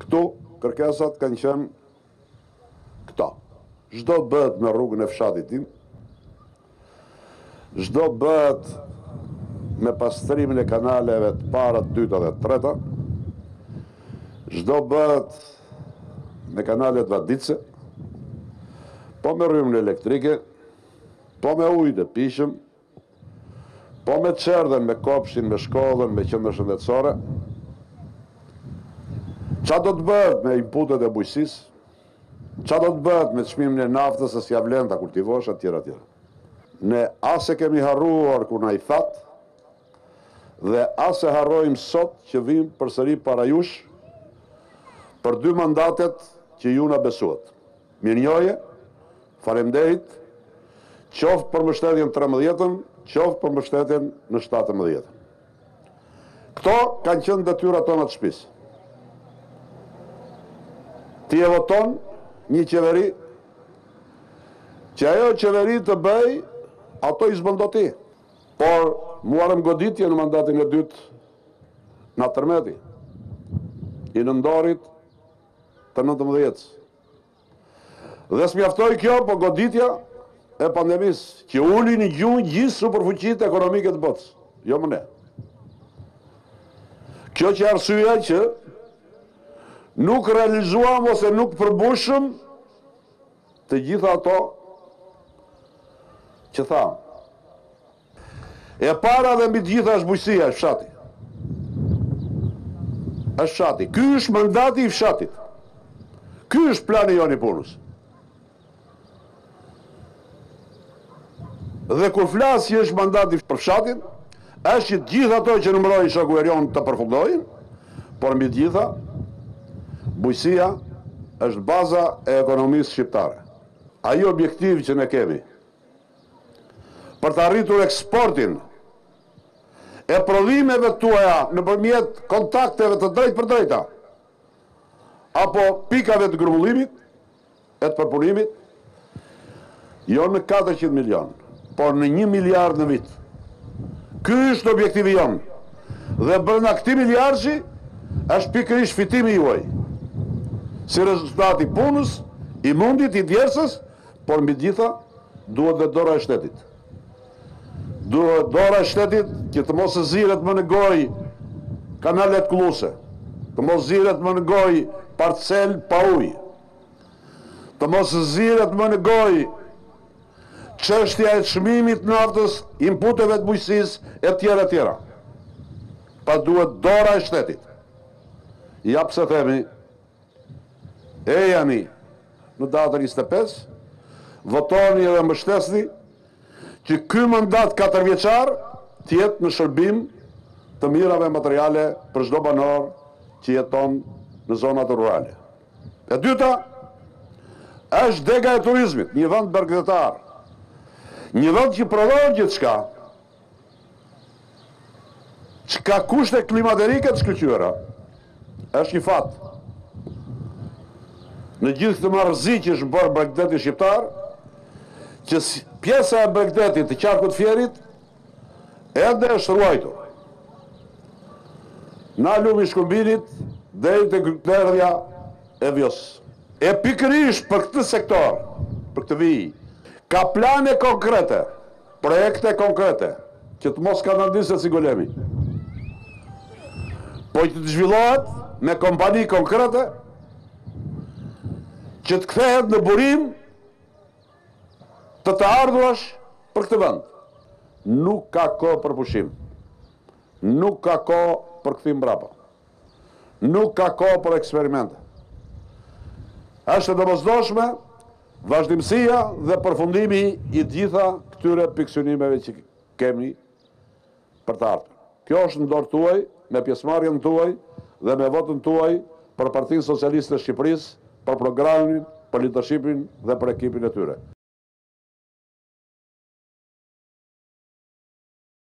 Këtu kërkesat kanë qenë këto. Ç'do bëhet me rrugën e fshatit tim, ç'do bëhet me pastrimin e kanaleve të para, të dyta dhe të treta, ç'do bëhet me kanalet vaditëse, po me rrymën elektrike, po me ujët e pijshëm, Po me çerdhen, me kopshtin, me shkollën, me qendrën shëndetësore? Ça do të bëhet me inputet e bujqësisë? Ça do të bëhet me çmimin e naftës se s'ia vlen ta kultivosh etj etj. Ne as e kemi harruar kur na i thatë dhe as e harrojmë sot që vijmë përsëri para jush për dy mandatet që ju na besuat. Mirënjohje, faleminderit, qoftë për mbështetjen në trembëdhjetën, qoftë për mbështetjen në shtatëmbëdhjetën. Këto kanë qenë detyrat tona të shtëpisë. Ti e voton një qeveri që ajo qeveri të bëjë ato që i do ti. Por, muarëm goditje në mandatin e dytë nga tërmeti i nëndorit të nëntëmbëdhjetës. Dhe s'mjaftoi kjo, por goditja e pandemisë, që uli në gjunjë gjithë superfuqitë ekonomike të botës, jo më ne. Kjo qe arsyeja që nuk realizuam ose nuk përmbushëm të gjitha ato që thamë. E para dhe mbi të gjitha është bujqësia, është fshati. Është fshati. Ky është mandati i fshatit. Ky është plani jonë i punës. Dhe kur flas që është mandati për fshatin, është që të gjitha ato që numëroi shoku Erion të përfundojnë, por mbi të gjitha, bujqësia është baza e ekonomisë shqiptare. Ai objektiv që ne kemi, për ta rritur eksportin e prodhimeve tuaja nëpërmjet kontakteve të drejtpërdrejta apo pikave të grumbullimit e të përpunimit, jo në katërqind milionë, por në një miliard në vit. Ky është objektivi jonë dhe brenda këtij miliardshi është pikërisht fitimi juaj, si rezultat i punës, i mundit, i djersës Por mbi të gjitha, duhet dhe dora e shtetit. Duhet dora e shtetit që të mos zihet më në gojë kanalet kulluse, të mos zihet më në gojë parcelë pa ujë, të mos zihet më në gojë çështja e çmimit të naftës, inputeve të bujqësisë etj etj. Pra duhet dora e shtetit. Ja pse themi, Ejani në datën njëzet e pesë, votoni dhe mbështesni që ky mandat katërvjeçar të jetë në shërbim të mirave materiale për çdo banor që jeton në zonat rurale. E dyta, është dega e turizmit, një vend bregdetar, një vend që prodhon gjithçka, Që ka kushte klimaterike të shkëlqyera, është një fat. Në gjithë këtë marrëzi që është bërë bregdeti shqiptar, që pjesa e bregdetit të qarkut të Fierit, ende është ruajtur. Nga lumi i Shkumbinit deri te derdhja e Vjosës. E pikërisht për këtë sektor, për këtë vijë, ka plane konkrete Projekte konkrete, që të mos skandalizohet si Golemi, po që të zhvillohet me kompani konkrete, që të kthehet në burim të të ardhurash për këtë vend. Nuk ka kohë për pushim. Nuk ka kohë për kthim mbrapa. Nuk ka kohë për eksperimente. Është e domosdoshme vazhdimësia dhe përfundimi i të gjitha këtyre pikësynimeve që kemi për të ardhmen. Kjo është në dorë tuaj, me pjesëmarrjen tuaj dhe me votën tuaj për Partinë Socialiste të Shqipërisë, për programin, për lidershipin dhe për ekipin e tyre.